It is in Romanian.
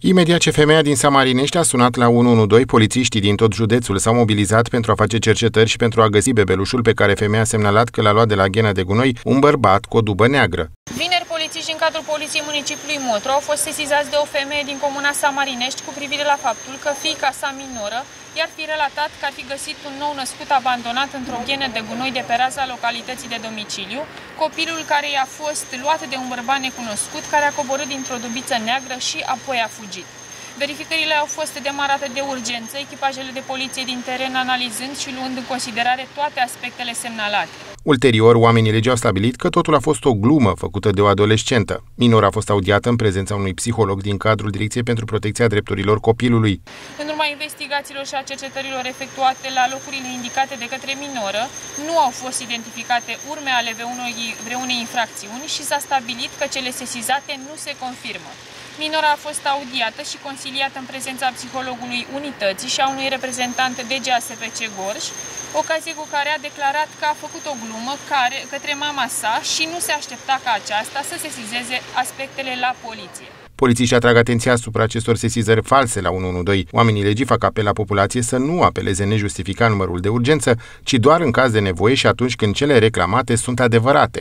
Imediat ce femeia din Samarinești a sunat la 112, polițiștii din tot județul s-au mobilizat pentru a face cercetări și pentru a găsi bebelușul pe care femeia a semnalat că l-a luat de la ghena de gunoi un bărbat cu o dubă neagră. Vineri, polițiști din cadrul Poliției Municipiului Motru au fost sesizați de o femeie din comuna Samarinești cu privire la faptul că fiica sa minoră i-ar fi relatat că ar fi găsit un nou născut abandonat într-o ghenă de gunoi de pe raza localității de domiciliu, copilul care i-a fost luat de un bărbat necunoscut care a coborât dintr-o dubiță neagră și apoi a fugit. Verificările au fost demarate de urgență, echipajele de poliție din teren analizând și luând în considerare toate aspectele semnalate. Ulterior, oamenii legii au stabilit că totul a fost o glumă făcută de o adolescentă. Minor a fost audiată în prezența unui psiholog din cadrul Direcției pentru Protecția Drepturilor Copilului. În urma investigațiilor și a cercetărilor efectuate la locurile indicate de către minoră, nu au fost identificate urme ale vreunei, vreunei infracțiuni și s-a stabilit că cele sesizate nu se confirmă. Minora a fost audiată și consiliată în prezența psihologului unității și a unui reprezentant DGASPC Gorj, ocazie cu care a declarat că a făcut o glumă care, către mama sa și nu se aștepta ca aceasta să sesizeze aspectele la poliție. Polițiștii atrag atenția asupra acestor sesizări false la 112. Oamenii legii fac apel la populație să nu apeleze nejustificat numărul de urgență, ci doar în caz de nevoie și atunci când cele reclamate sunt adevărate.